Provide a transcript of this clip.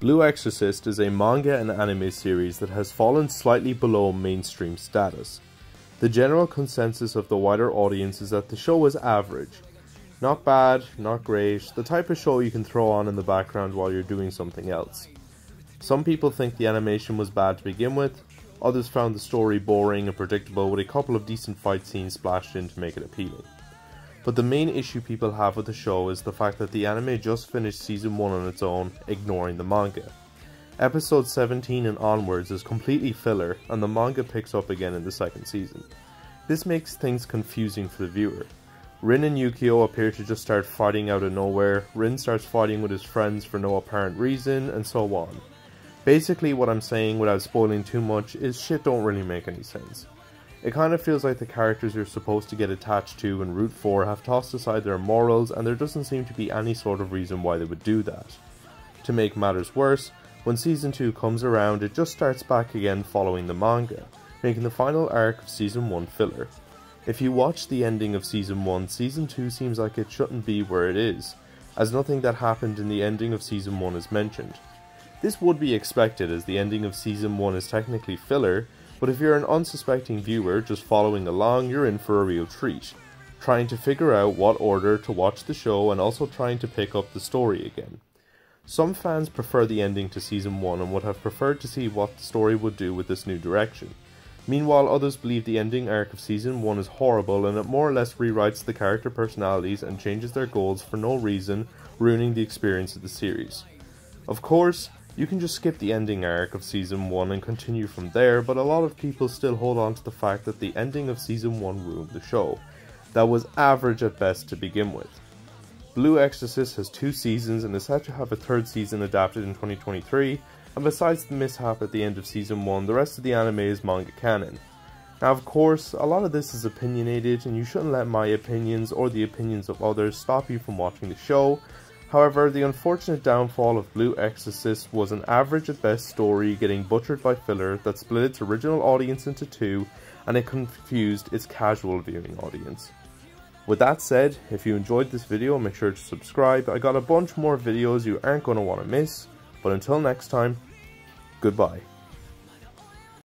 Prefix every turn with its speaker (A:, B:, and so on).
A: Blue Exorcist is a manga and anime series that has fallen slightly below mainstream status. The general consensus of the wider audience is that the show was average. Not bad, not great, the type of show you can throw on in the background while you're doing something else. Some people think the animation was bad to begin with, others found the story boring and predictable with a couple of decent fight scenes splashed in to make it appealing. But the main issue people have with the show is the fact that the anime just finished season 1 on its own, ignoring the manga. Episode 17 and onwards is completely filler, and the manga picks up again in the second season. This makes things confusing for the viewer. Rin and Yukio appear to just start fighting out of nowhere, Rin starts fighting with his friends for no apparent reason, and so on. Basically what I'm saying without spoiling too much is shit don't really make any sense. It kind of feels like the characters you're supposed to get attached to and root for have tossed aside their morals and there doesn't seem to be any sort of reason why they would do that. To make matters worse, when season 2 comes around it just starts back again following the manga, making the final arc of season 1 filler. If you watch the ending of season 1, season 2 seems like it shouldn't be where it is, as nothing that happened in the ending of season 1 is mentioned. This would be expected as the ending of season 1 is technically filler, but if you're an unsuspecting viewer just following along, you're in for a real treat. Trying to figure out what order to watch the show and also trying to pick up the story again. Some fans prefer the ending to season 1 and would have preferred to see what the story would do with this new direction. Meanwhile, others believe the ending arc of season 1 is horrible and it more or less rewrites the character personalities and changes their goals for no reason, ruining the experience of the series. Of course, you can just skip the ending arc of season 1 and continue from there, but a lot of people still hold on to the fact that the ending of season 1 ruined the show. That was average at best to begin with. Blue Exorcist has two seasons and is set to have a third season adapted in 2023, and besides the mishap at the end of season 1, the rest of the anime is manga canon. Now of course, a lot of this is opinionated and you shouldn't let my opinions or the opinions of others stop you from watching the show, However, the unfortunate downfall of Blue Exorcist was an average at best story getting butchered by filler that split its original audience into two and it confused its casual viewing audience. With that said, if you enjoyed this video make sure to subscribe, I got a bunch more videos you aren't going to want to miss, but until next time, goodbye.